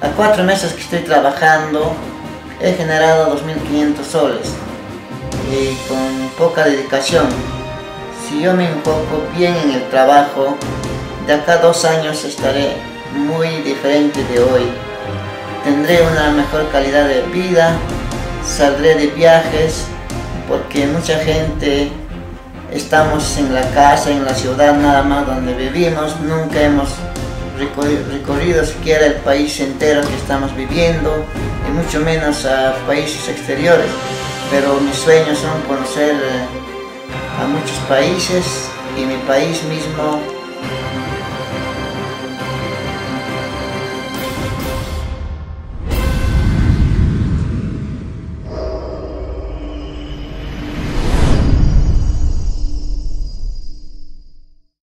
A cuatro meses que estoy trabajando he generado 2.500 soles y con poca dedicación. Si yo me enfoco bien en el trabajo, de acá a dos años estaré muy diferente de hoy. Tendré una mejor calidad de vida, saldré de viajes, porque mucha gente estamos en la casa, en la ciudad nada más donde vivimos, nunca hemos recorrido siquiera el país entero que estamos viviendo y mucho menos a países exteriores. Pero mis sueños son conocer eh, a muchos países y mi país mismo